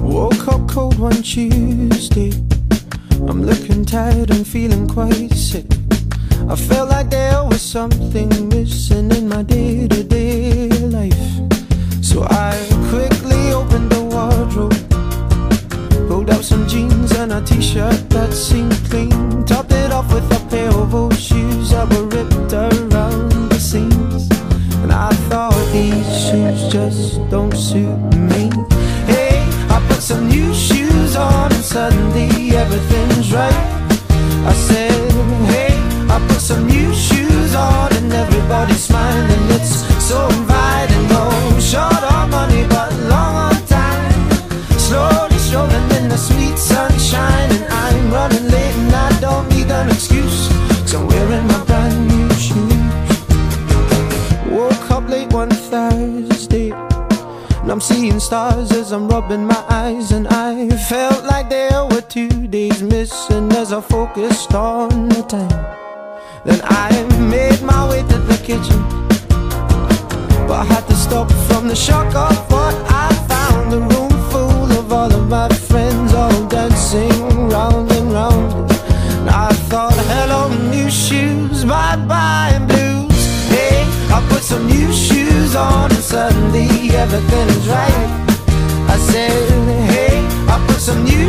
Woke up cold one Tuesday. I'm looking tired and feeling quite sick. I felt like there was something missing in my day to day life. So I quickly opened the wardrobe, pulled out some jeans and a t shirt that seemed clean. Just don't suit me. Hey, I put some new shoes on and suddenly everything's right. I said, hey, I put some new shoes on and everybody's smiling. It's so inviting. No short on money, but long on time. Slowly strolling in the sweet sunshine, and I'm running late and I don't need an excuse. And I'm seeing stars as I'm rubbing my eyes And I felt like there were two days missing As I focused on the time. Then I made my way to the kitchen But I had to stop from the shock of what I found. A room full of all of my friends All dancing round and round. And I thought, hello new shoes, bye bye suddenly everything's right. I said, hey, I put some new